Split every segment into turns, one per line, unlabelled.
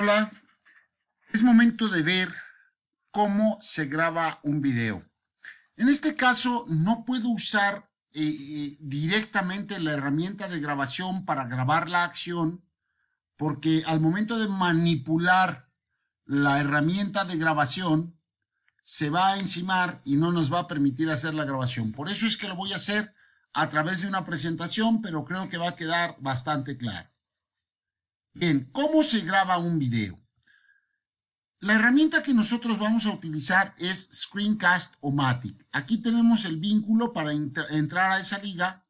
Hola, es momento de ver cómo se graba un video. En este caso no puedo usar eh, eh, directamente la herramienta de grabación para grabar la acción porque al momento de manipular la herramienta de grabación se va a encimar y no nos va a permitir hacer la grabación. Por eso es que lo voy a hacer a través de una presentación, pero creo que va a quedar bastante claro. Bien, ¿cómo se graba un video? La herramienta que nosotros vamos a utilizar es Screencast o Matic. Aquí tenemos el vínculo para entrar a esa liga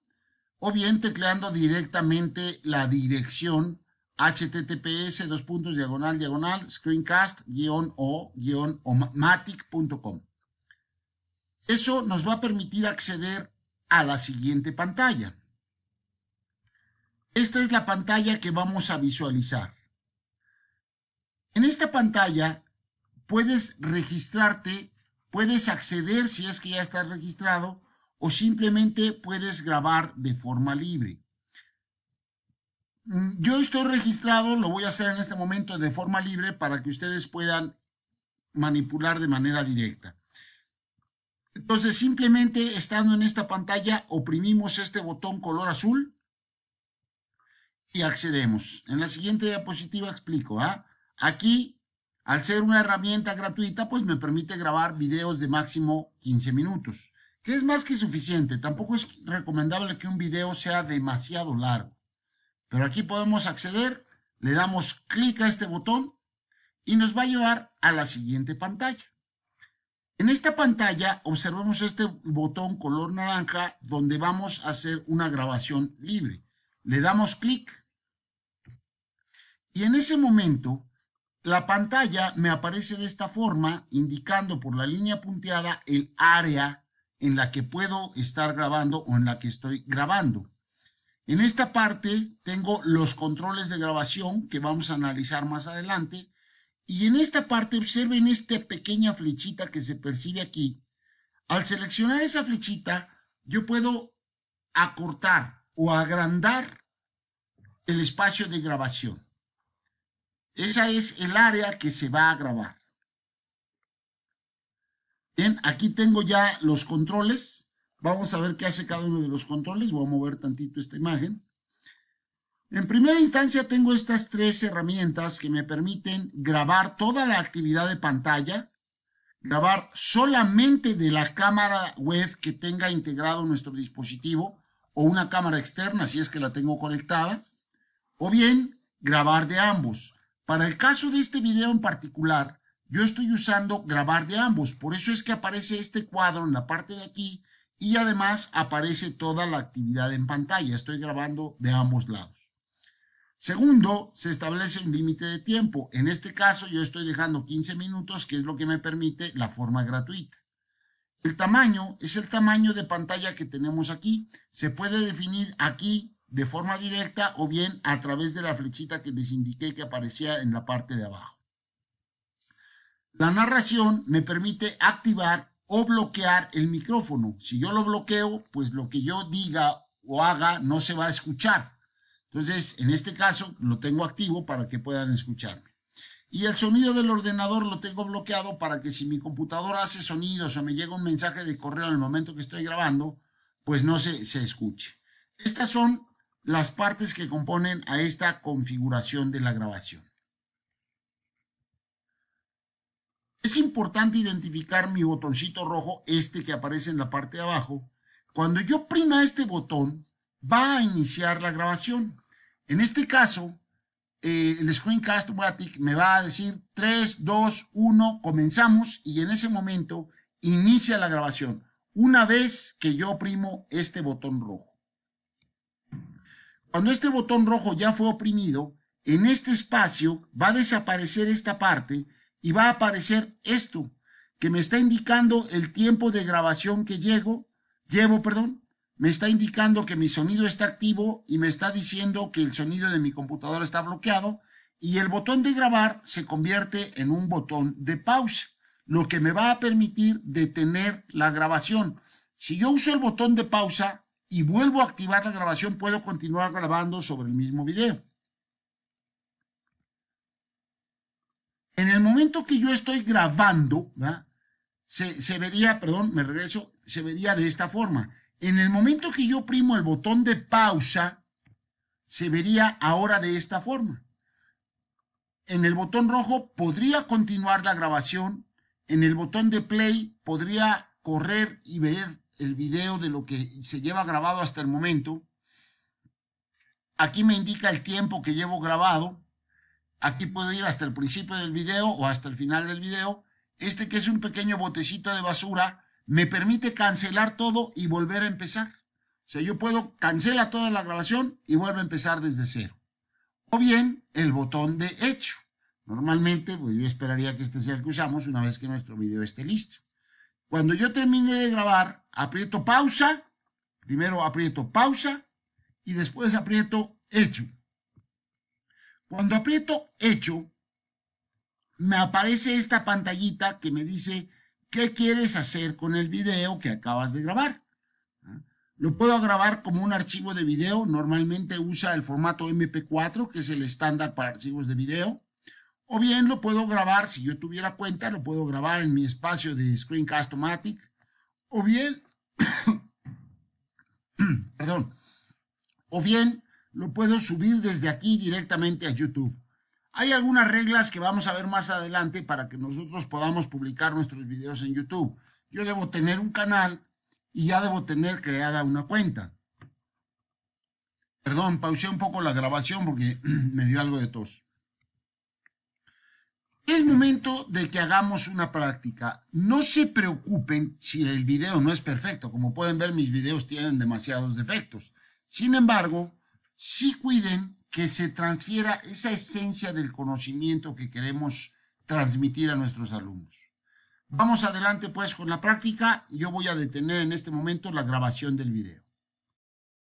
o bien tecleando directamente la dirección https dos puntos diagonal diagonal screencast o matic.com. Eso nos va a permitir acceder a la siguiente pantalla. Esta es la pantalla que vamos a visualizar. En esta pantalla puedes registrarte, puedes acceder si es que ya estás registrado o simplemente puedes grabar de forma libre. Mm, yo estoy registrado, lo voy a hacer en este momento de forma libre para que ustedes puedan manipular de manera directa. Entonces simplemente estando en esta pantalla oprimimos este botón color azul y accedemos. En la siguiente diapositiva explico. ¿ah? Aquí, al ser una herramienta gratuita, pues me permite grabar videos de máximo 15 minutos, que es más que suficiente. Tampoco es recomendable que un video sea demasiado largo. Pero aquí podemos acceder, le damos clic a este botón y nos va a llevar a la siguiente pantalla. En esta pantalla observamos este botón color naranja donde vamos a hacer una grabación libre. Le damos clic y en ese momento la pantalla me aparece de esta forma indicando por la línea punteada el área en la que puedo estar grabando o en la que estoy grabando. En esta parte tengo los controles de grabación que vamos a analizar más adelante. Y en esta parte observen esta pequeña flechita que se percibe aquí. Al seleccionar esa flechita, yo puedo acortar o agrandar el espacio de grabación. Esa es el área que se va a grabar. Bien, aquí tengo ya los controles. Vamos a ver qué hace cada uno de los controles. Voy a mover tantito esta imagen. En primera instancia tengo estas tres herramientas que me permiten grabar toda la actividad de pantalla, grabar solamente de la cámara web que tenga integrado nuestro dispositivo o una cámara externa si es que la tengo conectada, o bien grabar de ambos. Para el caso de este video en particular, yo estoy usando grabar de ambos, por eso es que aparece este cuadro en la parte de aquí y además aparece toda la actividad en pantalla. Estoy grabando de ambos lados. Segundo, se establece un límite de tiempo. En este caso yo estoy dejando 15 minutos, que es lo que me permite la forma gratuita. El tamaño es el tamaño de pantalla que tenemos aquí. Se puede definir aquí de forma directa o bien a través de la flechita que les indiqué que aparecía en la parte de abajo. La narración me permite activar o bloquear el micrófono. Si yo lo bloqueo, pues lo que yo diga o haga no se va a escuchar. Entonces, en este caso, lo tengo activo para que puedan escucharme. Y el sonido del ordenador lo tengo bloqueado para que si mi computadora hace sonidos o me llega un mensaje de correo en el momento que estoy grabando, pues no se, se escuche. Estas son las partes que componen a esta configuración de la grabación. Es importante identificar mi botoncito rojo, este que aparece en la parte de abajo. Cuando yo prima este botón, va a iniciar la grabación. En este caso, eh, el Screencast-O-Matic me va a decir 3, 2, 1, comenzamos y en ese momento inicia la grabación una vez que yo oprimo este botón rojo. Cuando este botón rojo ya fue oprimido, en este espacio va a desaparecer esta parte y va a aparecer esto, que me está indicando el tiempo de grabación que llego, llevo, perdón, me está indicando que mi sonido está activo y me está diciendo que el sonido de mi computadora está bloqueado y el botón de grabar se convierte en un botón de pausa, lo que me va a permitir detener la grabación. Si yo uso el botón de pausa y vuelvo a activar la grabación, puedo continuar grabando sobre el mismo video. En el momento que yo estoy grabando, se, se vería, perdón, me regreso, se vería de esta forma. En el momento que yo oprimo el botón de pausa, se vería ahora de esta forma. En el botón rojo podría continuar la grabación. En el botón de play podría correr y ver el video de lo que se lleva grabado hasta el momento. Aquí me indica el tiempo que llevo grabado. Aquí puedo ir hasta el principio del video o hasta el final del video. Este que es un pequeño botecito de basura me permite cancelar todo y volver a empezar. O sea, yo puedo cancelar toda la grabación y vuelvo a empezar desde cero. O bien el botón de hecho. Normalmente, pues yo esperaría que este sea el que usamos una vez que nuestro video esté listo. Cuando yo termine de grabar, aprieto pausa, primero aprieto pausa y después aprieto hecho. Cuando aprieto hecho, me aparece esta pantallita que me dice qué quieres hacer con el video que acabas de grabar. ¿Ah? Lo puedo grabar como un archivo de video, normalmente usa el formato MP4, que es el estándar para archivos de video. O bien lo puedo grabar, si yo tuviera cuenta, lo puedo grabar en mi espacio de Screencast-O-Matic. O bien, perdón, o bien lo puedo subir desde aquí directamente a YouTube. Hay algunas reglas que vamos a ver más adelante para que nosotros podamos publicar nuestros videos en YouTube. Yo debo tener un canal y ya debo tener creada una cuenta. Perdón, pausé un poco la grabación porque me dio algo de tos. Es momento de que hagamos una práctica. No se preocupen si el video no es perfecto. Como pueden ver, mis videos tienen demasiados defectos. Sin embargo, sí cuiden que se transfiera esa esencia del conocimiento que queremos transmitir a nuestros alumnos. Vamos adelante pues con la práctica. Yo voy a detener en este momento la grabación del video.